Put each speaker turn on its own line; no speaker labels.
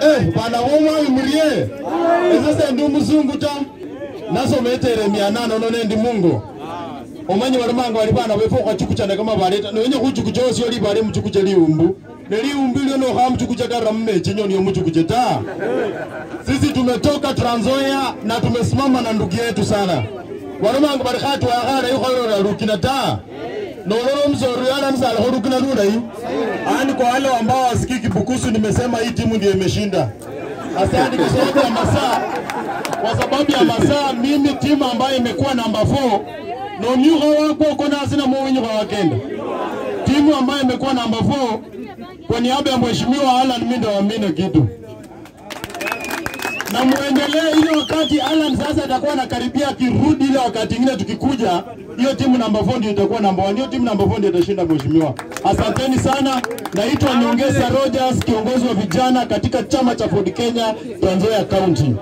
eh bana woma imurie esese ndi umuzungu ta? Nasometere mia nane ono nendi mungu. Omanye balimanga bali bana befe okhachukuchana kama baleta noyenye khuchukucha osio libale muchukucha liumbu. Neliumbu ilio nokhaa muchukucha karra mmechi nyoni yomuchukuche ta. Sisi tumetoka transoya na tumesimama na ndugu yetu sana. Balimanga bali khatu akhara ikholora lukina ta. Nololo omusori ala msala khulukina lulayi ani kwa wale ambao wasikii Kibukusu nimesema hii timu ndio imeshinda. Asante kwa sababu ya masaa kwa sababu ya masaa mimi timu ambayo imekuwa namba 4 nonyuha wako kona asina kwa wakenda. Timu ambayo imekuwa namba 4 kwa niaba ya mheshimiwa Alan mimi wa waamini kitu. Na muendelee ile wakati Alan atakuwa anakaribia akirudi, ile wakati ingine tukikuja, hiyo timu namba 4 ndio itakuwa namba 1, hiyo timu namba 4 ndio itashinda mheshimiwa. Asanteni sana. Naitwa Nyongesa Rogers, kiongozi wa vijana katika chama cha Ford Kenya Trans Nzoia County.